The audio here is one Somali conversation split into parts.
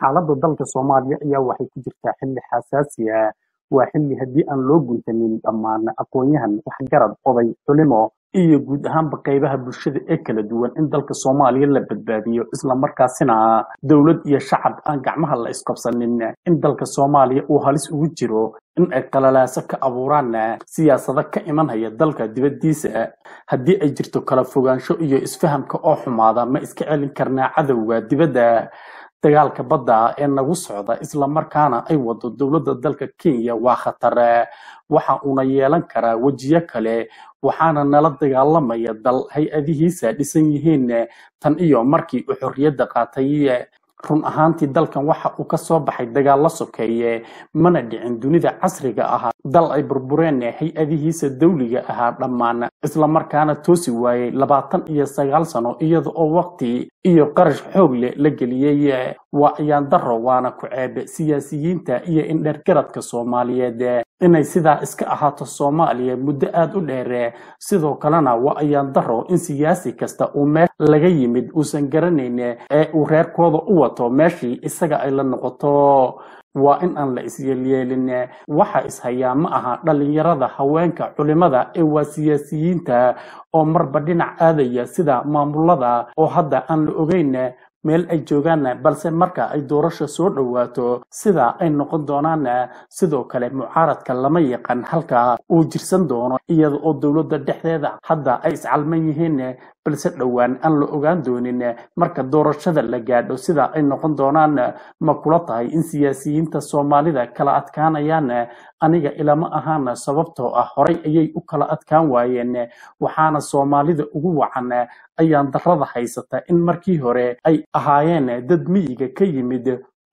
xaaladda dalka soomaaliya ayaa waxay ku jirtaa xilli xasaasi ah. Waa xilli haddii aan loo guntanin dhammaan aqoon-yahan waxgarad oday culimo iyo guud ahaanba qaybaha bulshada ee kala duwan in dalka soomaaliya la badbaadiyo. Islamarkaasina dowlad iyo shacab aan gacmaha la isqabsanin in dalka soomaaliya uu halis ugu jiro in ay qalalaaso ka abuuraan siyaasado ka imanhaya dalka dibaddiisa. Haddii ay jirto kala fogaansho iyo isfahamka oo xumaada ma iska celin karnaa cadowga dibadda dagaalka badda ee nagu socda islamarkaana ay wado dowladda dalka kenya waa khatar. Waxa uuna yeelan karaa wejiyo kale waxaana nala dagaalamaya dal hay'adihiisa dhisan yihiin tan iyo markii uu xorriyadda qaatay run ahaantii dalkan waxa uu ka soo baxay dagaal la sokeeye mana dhicin dunida casriga ahaa. Dal ay burbureen hay'adihiisa dawliga ahaa dhammaan islamarkaana toosi waayey labaatan iyo sagaal sano iyada oo waqti iyo qarash xoog leh la geliyey waa ayaan daro waana ku ceebe siyaasiyiinta iyo indhergaradka soomaaliyeed inay sidaa iska ahaato soomaaliya muddo aada u dheere sidoo kalena waa ayaan daro in siyaasi kasta uu meel laga yimid uusan garanayn ee uu reerkooda u wato. Meeshii isaga ay la noqoto waa in aan la isyeelyeelin waxa ishayaa ma aha dhallinyarada haweenka culimada ee waa siyaasiyiinta oo marba dhinac aadaya sida maamulada oo hadda aan la ogeyn meel ay joogaan balse marka ay doorasha soo dhowaato sida ay noqon doonaan sidoo kale mucaaradka lama yaqaan halka uu jirsan doono iyada oo dowladda dhexdeeda hadda ay iscalman yihiin balse dhowaan aan la ogaan doonin marka doorashada la gaadho sida ay noqon doonaan ma kula tahay in siyaasiyiinta soomaalida kala adkaanayaan aniga ilama ahaan sababtoo ah horay ayay u kala adkaan waayeen waxaana soomaalida ugu wacan ayaan darada haysata in markii hore ay ahaayeen dad miyiga ka yimid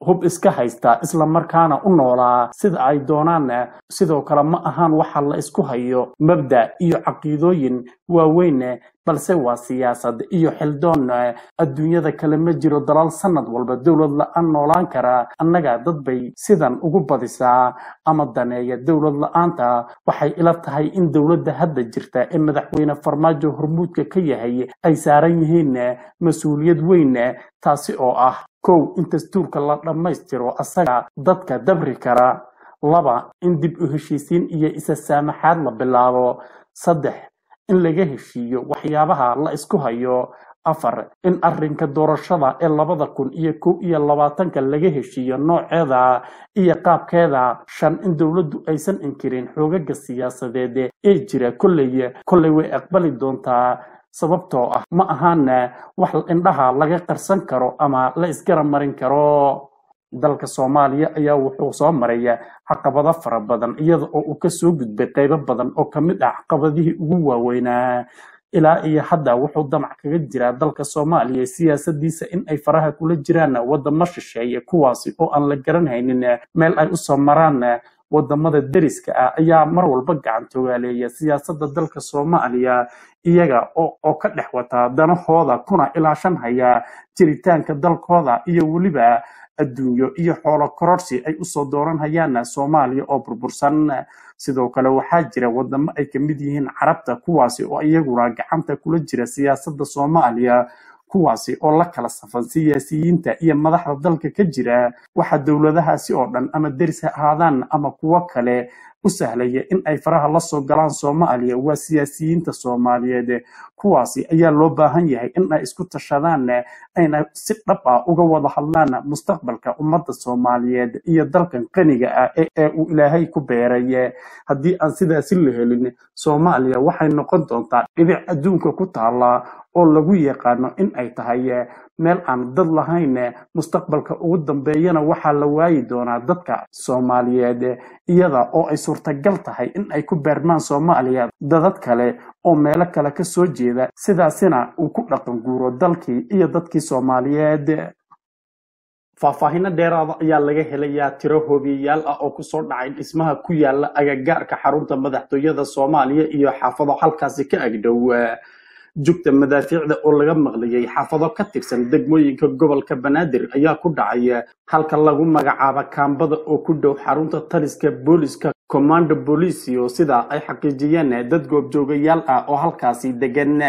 hub iska haysta islamarkaana u noolaa sida ay doonaan sidoo kale ma ahaan waxa la isku hayo mabda iyo caqiidooyin waaweyn balse waa siyaasad iyo xildoon adduunyada kale ma jiro dalaal sanad walba dowlad la'aan noolaan kara annaga dad bay sidan ugu badisaa ama daneeya. Dowlad la'aanta waxay ila tahay in dowladda hadda jirta ee madaxweyne farmaajo hormuudka ka yahay ay saaran yihiin mas'uuliyad weyn taasi oo ah kow in dastuurka la dhammaystiro asaga dadka dabri kara laba in dib u heshiisiin iyo isa saamaxaad la bilaabo saddex in laga heshiiyo waxyaabaha la isku hayo afar in arinka doorashada ee labada kun iyo kow iyo labaatanka laga heshiiyo nooceeda iyo qaabkeeda shan in dowladdu aysan inkirin xoogaga siyaasadeed ee jira kolley kolley way aqbali doontaa sababtoo ah ma ahaan wax indhaha laga qarsan karo ama la isgara marin karo. Dalka soomaaliya ayaa wuxuu soo maraya caqabado fara badan iyada oo uu ka soo gudbay qaybo badan oo ka mid ah caqabadihii ugu waaweynaa. Ilaa iyo hadda wuxuu damac kaga jiraa dalka soomaaliya siyaasadiisa in ay faraha kula jiraan wadamo shisheeye kuwaasi oo aan la garanhaynin meel ay u soo maraan waddamada deriska ah ayaa mar walba gacan siyaasada dalka soomaaliya iyaga oo ka dhex wataa danahooda kuna ilaashan haya jiritaanka dalkooda iyo weliba adduunyo iyo xoolo kororsi ay u soo dooran hayaan soomaaliya oo burbursan. Sidoo kale waxaa jira wadamo ay ka mid yihiin carabta kuwaasi oo iyaguna gacanta kula jira siyaasada soomaaliya kuwaasi oo la kala safan siyaasiyiinta iyo madaxda dalka ka jira waxa dowladahaasi oo dhan ama deris ha ahaadaan ama kuwo kale u sahlaya in ay faraha la soo galaan soomaaliya waa siyaasiyiinta soomaaliyeed kuwaasi ayaa loo baahan yahay in ay isku tashadaan ayna si dhab ah uga wada hadlaan mustaqbalka ummadda soomaaliyeed iyo dalkan qaniga ah ee uu ilaahay ku beeray. Haddii aan sidaasi la helin soomaaliya waxay noqon doontaa dhibic adduunka ku taala oo lagu yaqaano in ay tahay meel aan dad lahayn mustaqbalka ugu dambeeyana waxaa la waayi doonaa dadka soomaaliyeed iyada oo ay suurtagal tahay in ay ku beermaan soomaaliya. Dadad kale oo meelo kale ka soo jeeda sidaasina uu ku dhaqan guuro dalkii iyo dadkii soomaaliyeed. Faahfaahino dheeraada ayaa laga helayaa tiro hoobiyayaal ah oo ku soo dhacay dhismaha ku yaalla agagaarka xarunta madaxtooyada soomaaliya iyo xaafado halkaasi ka agdhow jugta madaafiicda oo laga maqlayay xaafado ka tirsan degmooyinka gobolka banaadir ayaa ku dhacay halka lagu magacaabo kaambada oo ku dhow xarunta taliska booliska commando bolisio sida ay xaqiijiyeen dad goobjoogayaal ah oo halkaasi degan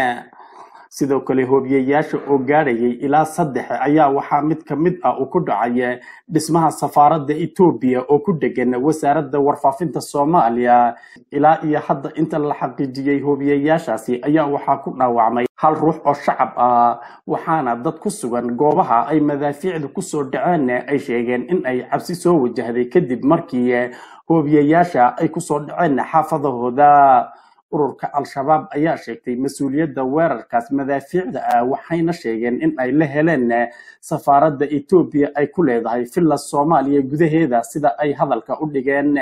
sidoo kale hoobiyeyaasha oo gaadhayay ilaa saddex ayaa waxaa mid ka mid ah uu ku dhacay dhismaha safaaradda etoobiya oo ku dhegan wasaaradda warfaafinta soomaaliya. Ilaa iyo hadda inta la xaqiijiyey hoobiyeyaashaasi ayaa waxaa ku dhaawacmay hal ruux oo shacab ah waxaana dad ku sugan goobaha ay madaafiicdu ku soo dhaceen ay sheegeen in ay cabsi soo wajahday kadib markii hoobiyeyaasha ay ku soo dhaceen xaafadahooda ururka al-shabaab ayaa sheegtay mas'uuliyadda weerarkaas madaafiicda ah waxayna sheegeen in ay la heleen safaaradda etoobiya ay ku leedahay villa soomaaliya gudaheeda sida ay hadalka u dhigeen.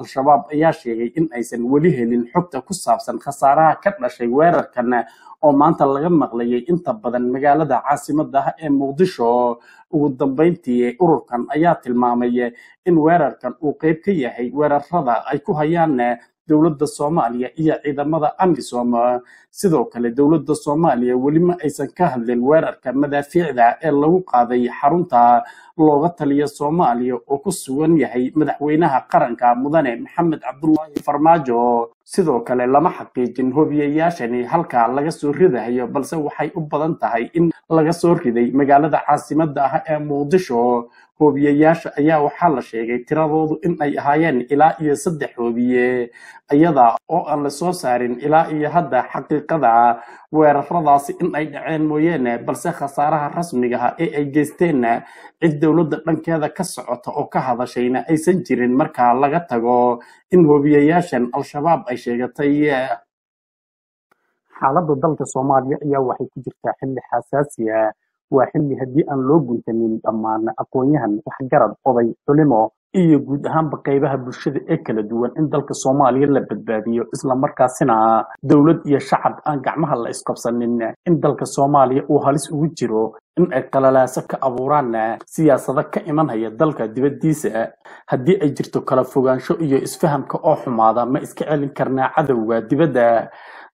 Al-shabaab ayaa sheegay in aysan weli helin xogta ku saabsan khasaaraha ka dhashay weerarkan oo maanta laga maqlayay inta badan magaalada caasimada ah ee muqdisho. Ugu dambeyntii ururkan ayaa tilmaamay in weerarkan uu qeyb ka yahay weerarada ay ku hayaan dowladda soomaaliya iyo ciidamada amisom sidoo kale dowladda soomaaliya weli ma aysan ka hadlin weerarka madaafiicda ee lagu qaaday xarunta looga taliya soomaaliya oo ku sugan yahay madaxweynaha qaranka mudane maxamed cabdulaahi farmaajo. Sidoo kale lama xaqiijin hobiyeyaashani halka laga soo ridahayo balse waxay u badan tahay in laga soo riday magaalada caasimada ah ee muqdisho hoobiyeyaasha ayaa waxaa la sheegay tiradoodu in ay ahaayeen ilaa iyo saddex hoobiye iyada oo aan la soo saarin ilaa iyo hadda xaqiiqada weeraradaasi in ay dhaceen mooyeene balse khasaaraha rasmiga ah ee ay geysteen cid dowladda dhankeeda ka socota oo ka hadashayna aysan jirin marka laga tago in hoobiyeyaashan al-shabaab ay sheegatay xaaladda dalka soomaaliya ayaa waxay ku jirtaa xilli xasaasi ah. Waa xilli haddii aan loo guntanin dhammaan aqoon-yahan waxgarad oday culimo iyo guud ahaanba qaybaha bulshada ee kala duwan in dalka soomaaliya la badbaadiyo. Islamarkaasina dowlad iyo shacab aan gacmaha la isqabsanin in dalka soomaaliya uu halis ugu jiro in ay qalalaaso ka abuuraan siyaasado ka imanhaya dalka dibaddiisa. Haddii ay jirto kala fogaansho iyo isfahamka oo xumaada ma iska celin karnaa cadowga dibadda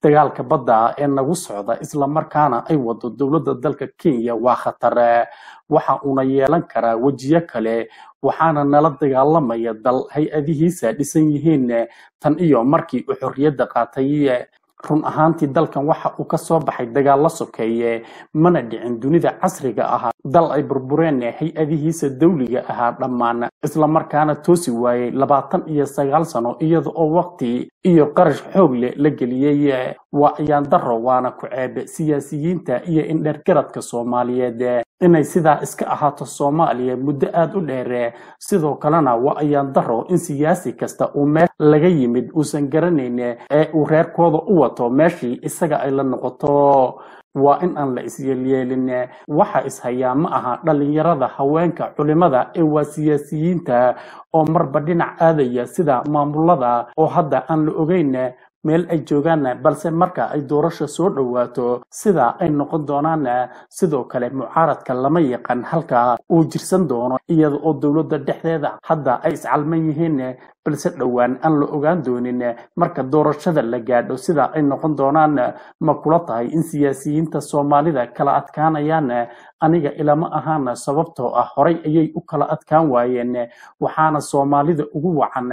dagaalka badda ee nagu socda islamarkaana ay wado dowladda dalka kenya waa khatar. Waxa uuna yeelan karaa wejiyo kale waxaana nala dagaalamaya dal hay'adihiisa dhisan yihiin tan iyo markii uu xorriyadda qaatay run ahaantii dalkan waxa uu ka soo baxay dagaallo sokeeye mana dhicin dunida casriga ahaa. Dal ay burbureen hay'adihiisa dawliga ahaa dhammaan islamarkaana toosi waayey labaatan iyo sagaal sano iyada oo waqti iyo qarash xoog leh la geliyey. Waa ayaan daro waana ku ceebe siyaasiyiinta iyo indhergaradka soomaaliyeed inay sidaa iska ahaato soomaaliya muddo aada u dheere. Sidoo kalena waa ayaan daro in siyaasi kasta uu meel laga yimid uusan garanayn ee uu reerkooda u wato. Meeshii isaga ay la noqoto waa in aan la isyeelyeelin. Waxa ishayaa ma aha dhallinyarada haweenka culimada ee waa siyaasiyiinta oo marba dhinac aadaya sida maamulada oo hadda aan la ogeyn meel ay joogaan balse marka ay doorasha soo dhowaato sida ay noqon doonaan sidoo kale mucaaradka lama yaqaan halka uu jirsan doono iyada oo dowladda dhexdeeda hadda ay iscalman yihiin balse dhowaan aan la ogaan doonin marka doorashada la gaadho sida ay noqon doonaan ma kula tahay in siyaasiyiinta soomaalida kala adkaanayaan aniga ilama ahaan sababtoo ah horay ayay u kala adkaan waayeen waxaana soomaalida ugu wacan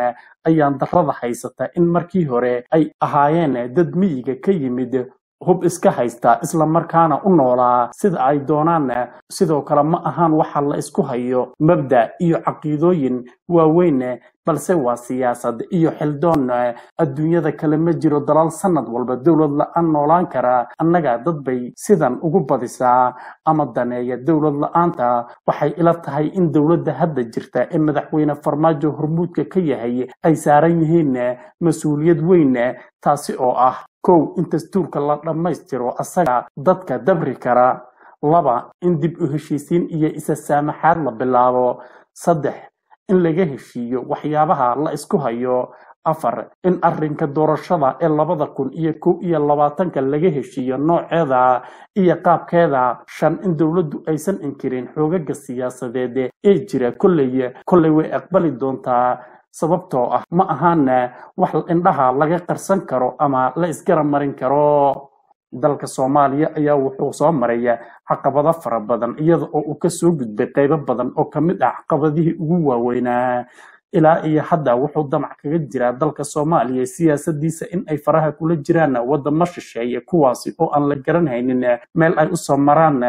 ayaan darrada haysata in markii hore ay ahaayeen dad miyiga ka yimid hub iska haysta islamarkaana u noolaa sida ay doonaan sidoo kale ma ahaan waxa la isku hayo mabda iyo caqiidooyin waaweyn balse waa siyaasad iyo xildoon adduunyada kale ma jiro dalaal sanad walba dowlad la'aan noolaan kara annaga dad bay sidan ugu badisaa. Ama daneeya dowlad la'aanta waxay ila tahay in dowladda hadda jirta ee madaxweyne farmaajo hormuudka ka yahay ay saaran yihiin mas'uuliyad weyn taasi oo ah kow in dastuurka la dhammaystiro asaga dadka dabri kara laba in dib u heshiisiin iyo isa saamaxaad la bilaabo saddex in laga heshiiyo waxyaabaha la isku hayo afar in arinka doorashada ee labada kun iyo kow iyo labaatanka laga heshiiyo nooceeda iyo qaabkeeda shan in dowladdu aysan inkirin xoogaga siyaasadeed ee jira kolley kolley way aqbali doontaa sababtoo ah ma ahaan wax indhaha laga qarsan karo ama la isgara marin karo. Dalka soomaaliya ayaa wuxuu soo maraya caqabado fara badan iyada oo uu ka soo gudbay qaybo badan oo ka mid ah caqabadihii ugu waaweynaa. Ilaa iyo hadda wuxuu damac kaga jiraa dalka soomaaliya siyaasadiisa in ay faraha kula jiraan wadamo shisheeye kuwaasi oo aan la garanhaynin meel ay u soo maraan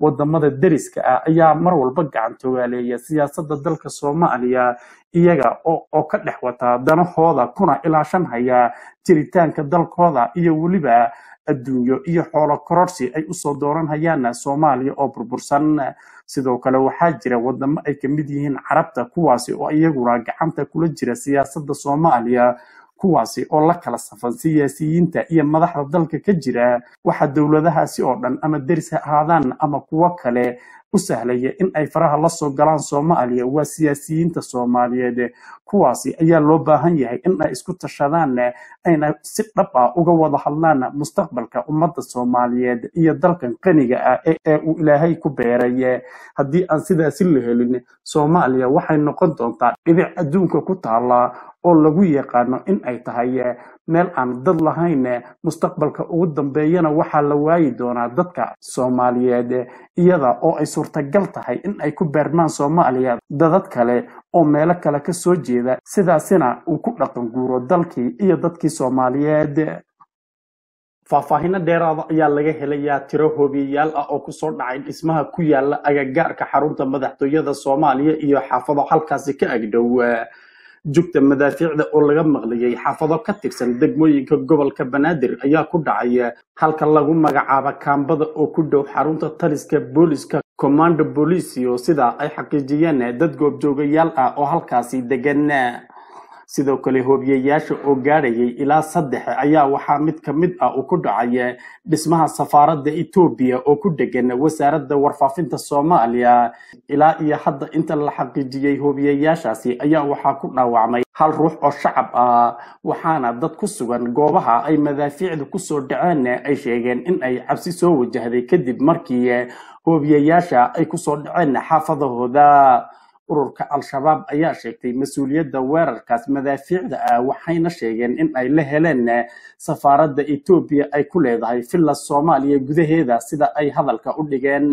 waddamada deriska ah ayaa mar walba gacan togaaleeya. Siyaasada dalka soomaaliya iyaga oo ka dhex wata danahooda kuna ilaashan haya jiritaanka dalkooda iyo weliba adduunyo iyo xoolo kororsi ay u soo dooran hayaan soomaaliya oo burbursan. Sidoo kale waxaa jira wadamo ay ka mid yihiin carabta kuwaasi oo iyaguna gacanta kula jira siyaasada soomaaliya kuwaasi oo la kala safan siyaasiyiinta iyo madaxda dalka ka jira waxa dowladahaasi oo dhan ama deris ha ahaadaan ama kuwo kale u sahlaya in ay faraha la soo galaan soomaaliya waa siyaasiyiinta soomaaliyeed kuwaasi ayaa loo baahan yahay in ay isku tashadaan ayna si dhab ah uga wada hadlaan mustaqbalka ummadda soomaaliyeed iyo dalkan qaniga ah ee uu ilaahay ku beeray haddii aan sidaasi la helin soomaaliya waxay noqon doontaa dhibic adduunka ku taala oo lagu yaqaano in ay tahay meel aan dad lahayn mustaqbalka ugu dambeeyana waxaa la waayi doonaa dadka soomaaliyeed iyada oo ay suurtagal tahay in ay ku beermaan soomaaliya. Dadad kale oo meelo kale ka soo jeeda sidaasina uu ku dhaqan guuro dalkii iyo dadkii soomaaliyeed. Faahfaahino dheeraada ayaa laga helayaa tiro hoobiyeyaal ah oo ku soo dhacay dhismaha ku yaalla agagaarka xarunta madaxtooyada soomaaliya iyo xaafado halkaasi ka agdhow jugta madaafiicda oo laga maqlayay xaafado ka tirsan degmooyinka gobolka banaadir ayaa ku dhacay halka lagu magacaabo kaambada oo ku dhow xarunta taliska booliska commando policio sida ay xaqiijiyeen dad goobjoogayaal ah oo halkaasi degan sidoo kale hoobiyeyaasha oo gaadhayay ilaa saddex ayaa waxaa mid ka mid ah uu ku dhacay dhismaha safaaradda etoobiya oo ku dhegan wasaaradda warfaafinta soomaaliya. Ilaa iyo hadda inta la xaqiijiyey hoobiyeyaashaasi ayaa waxaa ku dhaawacmay hal ruux oo shacab ah waxaana dad ku sugan goobaha ay madaafiicdu ku soo dhaceen ay sheegeen in ay cabsi soo wajahday kadib markii hoobiyeyaasha ay ku soo dhaceen xaafadahooda ururka al-shabaab ayaa sheegtay mas'uuliyadda weerarkaas madaafiicda ah waxayna sheegeen in ay la heleen safaaradda etoobiya ay ku leedahay villa soomaaliya gudaheeda sida ay hadalka u dhigeen.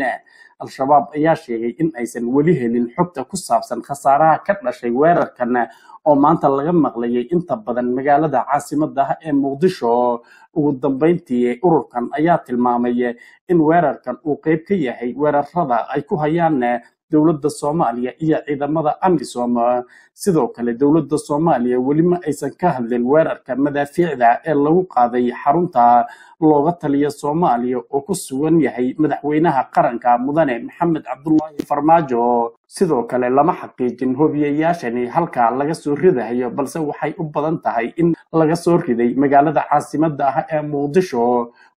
Al-shabaab ayaa sheegay in aysan weli helin xogta ku saabsan khasaaraha ka dhashay weerarkan oo maanta laga maqlayay inta badan magaalada caasimada ah ee muqdisho. Ugu dambeyntii ururkan ayaa tilmaamay in weerarkan uu qeyb ka yahay weerarada ay ku hayaan dowladda soomaaliya iyo ciidamada amisom sidoo kale dowladda soomaaliya weli ma aysan ka hadlin weerarka madaafiicda ee lagu qaaday xarunta looga taliya soomaaliya oo ku sugan yahay madaxweynaha qaranka mudane maxamed cabdulaahi farmaajo. Sidoo kale lama xaqiijin hobiyeyaashani halka laga soo ridahayo balse waxay u badan tahay in laga soo riday magaalada caasimada ah ee muqdisho.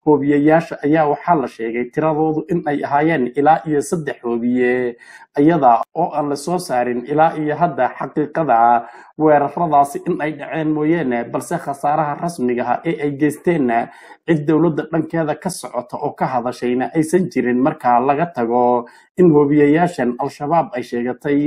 Hoobiyeyaasha ayaa waxaa la sheegay tiradoodu in ay ahaayeen ilaa iyo saddex hoobiye iyada oo aan la soo saarin ilaa iyo hadda xaqiiqada weeraradaasi in ay dhaceen mooyeene balse khasaaraha rasmiga ah ee ay geysteen cid dowladda dhankeeda ka socota oo ka hadashayna aysan jirin marka laga tago in hoobiyeyaashan al-shabaab ay sheegatay